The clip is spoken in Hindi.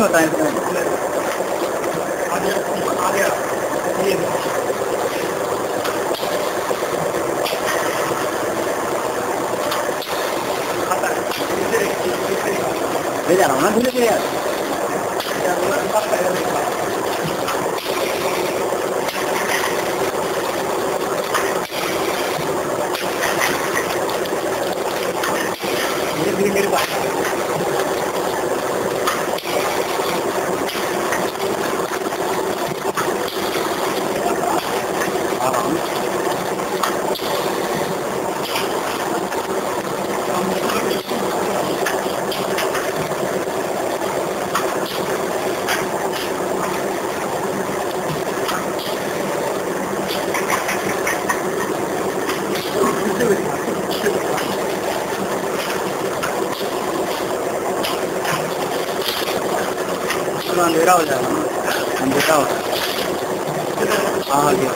बताएँ इसमें ले जा रहा हूँ ना धीरे धीरे यार। धीरे धीरे मेरे पास। थोड़ा अंधेरा हो जाएगा अंधेरा हो जाएगा हाँ जी।